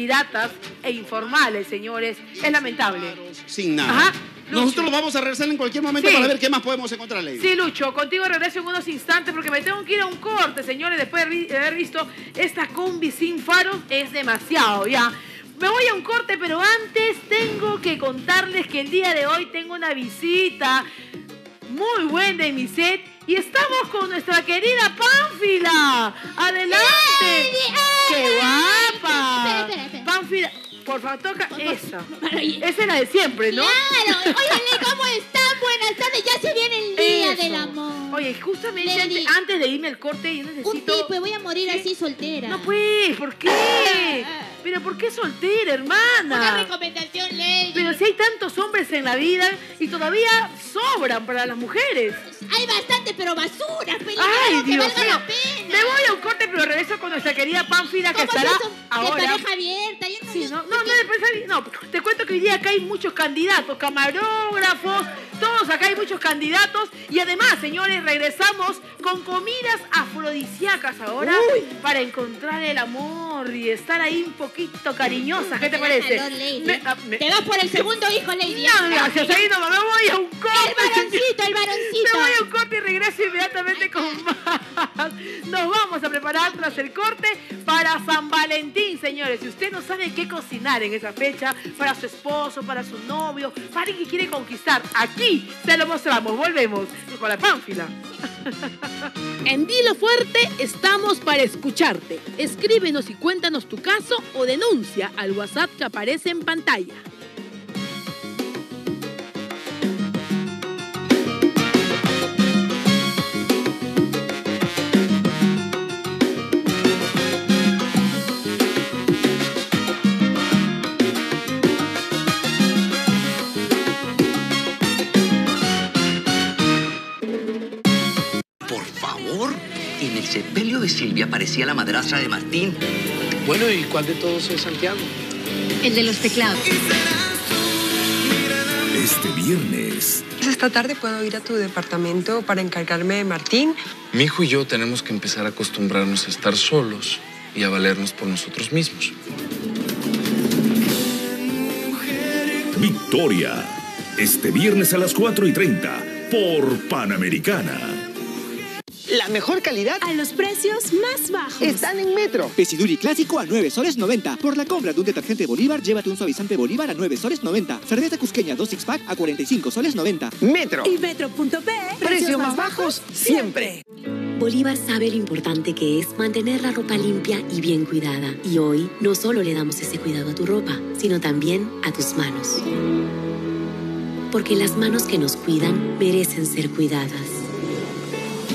piratas e informales, señores. Es lamentable. Sin nada. Ajá. Nosotros lo vamos a regresar en cualquier momento Sí. para ver qué más podemos encontrar, Lady. Sí, Lucho, contigo regreso en unos instantes porque me tengo que ir a un corte, señores, después de haber visto esta combi sin faros, es demasiado, ya. Me voy a un corte, pero antes tengo que contarles que el día de hoy tengo una visita muy buena en mi set y estamos con nuestra querida Pánfila. ¡Adelante! Por favor, toca esa. Oye, Esa es la de siempre, ¿no? Claro, oye, ¿cómo están? Buenas tardes, ya se viene el día Eso. del amor. Oye, justamente antes, antes de irme al corte, yo Un necesito. tipo, voy a morir Sí. así soltera. No, pues, ¿por qué? Pero ¿por qué soltera, Una hermana? recomendación, Lady. Pero si hay tantos hombres en la vida y todavía sobran para las mujeres. Hay bastante, pero basura, película Ay, que Dios valga mío. la pena. Me voy a un corte, pero regreso con nuestra querida Pánfila que ¿Cómo estará es eso? ahora. De pareja abierta. Sí, no, no, no, de no, te cuento que hoy día acá hay muchos candidatos, camarógrafos, todos acá hay muchos candidatos y además, señores, regresamos con comidas afrodisíacas ahora para encontrar el amor y estar ahí un poquito cariñosa. ¿Qué te parece? Lady. Me- ah, me- Te vas por el segundo hijo, Lady. no, gracias, ahí no, me voy a un corte. El varoncito, el Me varoncito. voy a un corte y regreso inmediatamente con más. Nos vamos a preparar tras el corte para San Valentín, señores. Si usted no sabe qué cocinar en esa fecha, para su esposo, para su novio, para alguien que quiere conquistar, aquí se lo mostramos. Volvemos con la pánfila. En Dilo Fuerte estamos para escucharte. Escríbenos y cuéntanos tu caso o denuncia al WhatsApp que aparece en pantalla. En el sepelio de Silvia aparecía la madrastra de Martín. Bueno, ¿y cuál de todos es Santiago? El de los teclados. Este viernes, Esta tarde puedo ir a tu departamento para encargarme de Martín. Mi hijo y yo tenemos que empezar a acostumbrarnos a estar solos y a valernos por nosotros mismos. Victoria. Este viernes a las 4 y 30 por Panamericana. La mejor calidad A los precios más bajos. están en Metro. Pesiduri clásico a 9 soles 90. Por la compra de un detergente Bolívar, llévate un suavizante Bolívar a 9 soles 90. Cerveza cusqueña 2 six pack a 45 soles 90. Metro. Y Metro.p. Precios más bajos siempre. Bolívar sabe lo importante que es mantener la ropa limpia y bien cuidada. Y hoy no solo le damos ese cuidado a tu ropa, sino también a tus manos. Porque las manos que nos cuidan merecen ser cuidadas.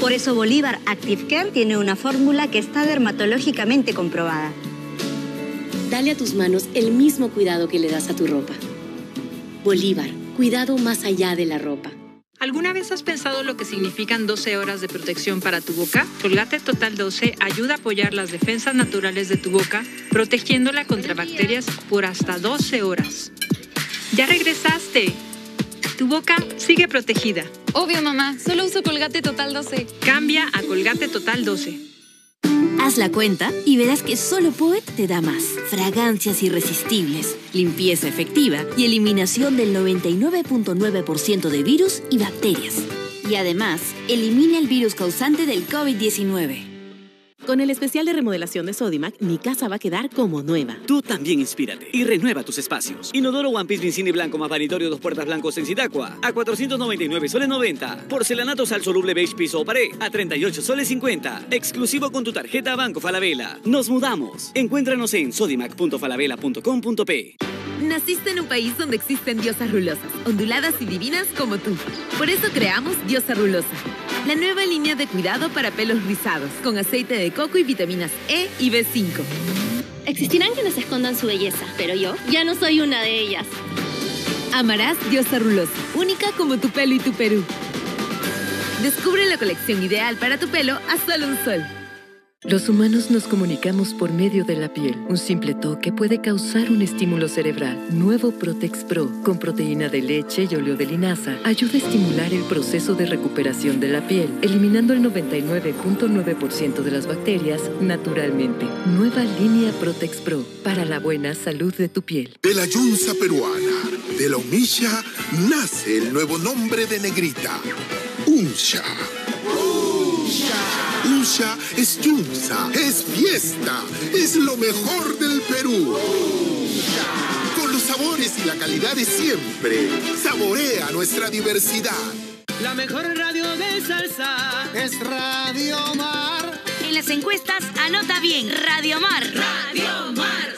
Por eso Bolívar Active Care tiene una fórmula que está dermatológicamente comprobada. Dale a tus manos el mismo cuidado que le das a tu ropa. Bolívar, cuidado más allá de la ropa. ¿Alguna vez has pensado lo que significan 12 horas de protección para tu boca? Colgate Total 12 ayuda a apoyar las defensas naturales de tu boca, protegiéndola contra bacterias por hasta 12 horas. ¡Ya regresaste! Tu boca sigue protegida. Obvio, mamá. Solo uso Colgate Total 12. Cambia a Colgate Total 12. Haz la cuenta y verás que solo Poet te da más. Fragancias irresistibles, limpieza efectiva y eliminación del 99.9% de virus y bacterias. Y además, elimina el virus causante del COVID-19. Con el especial de remodelación de Sodimac, mi casa va a quedar como nueva. Tú también inspírate y renueva tus espacios. Inodoro One Piece Vincini Blanco más vanitorio dos puertas blancos en Sidacua a 499 soles 90. Porcelanato sal soluble beige piso o pared a 38 soles 50. Exclusivo con tu tarjeta Banco Falabella. Nos mudamos. Encuéntranos en sodimac.falabella.com.p. Naciste en un país donde existen diosas rulosas, onduladas y divinas como tú. Por eso creamos Diosa Rulosa, la nueva línea de cuidado para pelos rizados, con aceite de coco y vitaminas E y B5. Existirán quienes escondan su belleza, pero yo ya no soy una de ellas. Amarás Diosa Rulosa, única como tu pelo y tu Perú. Descubre la colección ideal para tu pelo a solo un sol. Los humanos nos comunicamos por medio de la piel. Un simple toque puede causar un estímulo cerebral. Nuevo Protex Pro, con proteína de leche y óleo de linaza, ayuda a estimular el proceso de recuperación de la piel, eliminando el 99.9% de las bacterias naturalmente. Nueva línea Protex Pro, para la buena salud de tu piel. De la yunza peruana, de la humilla, nace el nuevo nombre de Negrita. Unsha. Es yunza, es fiesta, es lo mejor del Perú. Con los sabores y la calidad de siempre, saborea nuestra diversidad. La mejor radio de salsa es Radio Mar. En las encuestas, anota bien, Radio Mar. Radio Mar,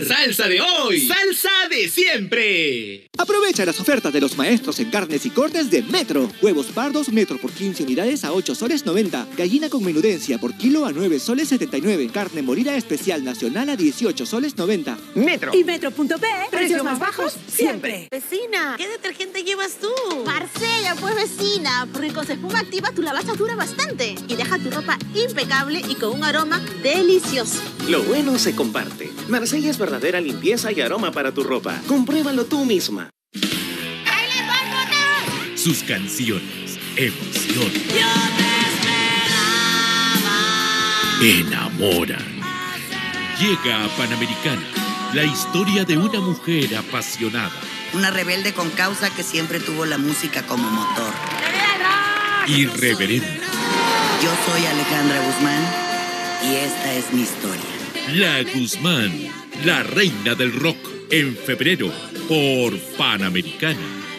Salsa de hoy, salsa de siempre. Aprovecha las ofertas de los maestros en carnes y cortes de Metro. Huevos pardos Metro por 15 unidades a 8 soles 90. Gallina con menudencia por kilo a 9 soles 79. Carne molida especial nacional a 18 soles 90. Metro. Y Metro.p, precios más bajos siempre. Vecina, ¿qué detergente llevas tú? Marsella, pues vecina, porque con espuma activa tu lavaza dura bastante y deja tu ropa impecable y con un aroma delicioso. Lo bueno se comparte. Marsella es verdadera limpieza y aroma para tu ropa. Compruébalo tú misma. Sus canciones, emociones. Enamoran. Llega a Panamericana la historia de una mujer apasionada. Una rebelde con causa que siempre tuvo la música como motor. Irreverente. Yo soy Alejandra Guzmán y esta es mi historia. La Guzmán, la reina del rock, en febrero por Panamericana.